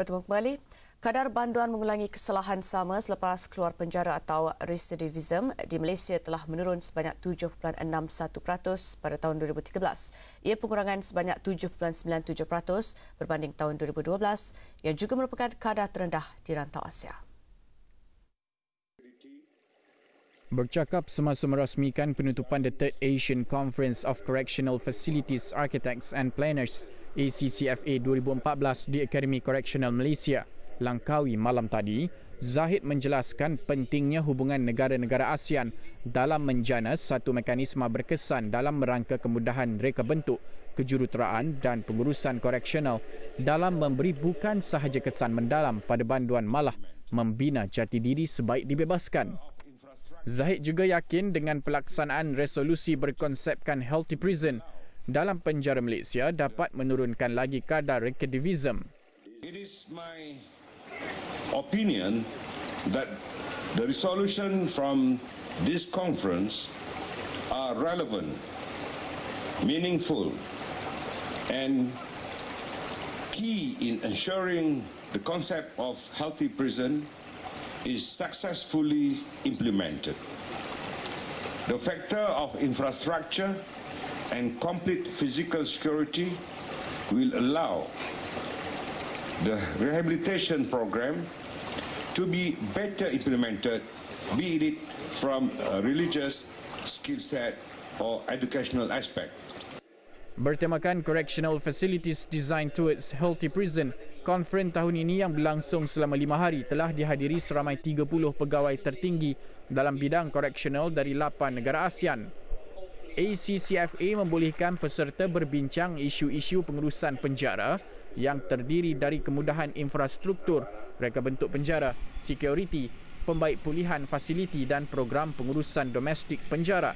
Bertemu kembali. Kadar banduan mengulangi kesalahan sama selepas keluar penjara atau recidivism di Malaysia telah menurun sebanyak 7.61% pada tahun 2013. Ia pengurangan sebanyak 7.97% berbanding tahun 2012 yang juga merupakan kadar terendah di rantau Asia. Bercakap semasa merasmikan penutupan The Third Asian Conference of Correctional Facilities Architects and Planners ACCFA 2014 di Akademi Correctional Malaysia, Langkawi malam tadi, Zahid menjelaskan pentingnya hubungan negara-negara ASEAN dalam menjana satu mekanisme berkesan dalam merangka kemudahan reka bentuk, kejuruteraan dan pengurusan koreksional dalam memberi bukan sahaja kesan mendalam pada banduan malah membina jati diri sebaik dibebaskan. Zahid juga yakin dengan pelaksanaan resolusi berkonsepkan healthy prison dalam penjara Malaysia dapat menurunkan lagi kadar recidivism. It is my opinion that the resolution from this conference are relevant, meaningful, and key in ensuring the concept of healthy prison is successfully implemented. The factor of infrastructure and complete physical security will allow the rehabilitation program to be better implemented, be it from a religious skill set or educational aspect. Bertemakan Correctional Facilities Design Towards Healthy Prison, konferen tahun ini yang berlangsung selama lima hari telah dihadiri seramai 30 pegawai tertinggi dalam bidang correctional dari 8 negara ASEAN. ACCFA membolehkan peserta berbincang isu-isu pengurusan penjara yang terdiri dari kemudahan infrastruktur, reka bentuk penjara, security, pembaik pulihan fasiliti dan program pengurusan domestik penjara.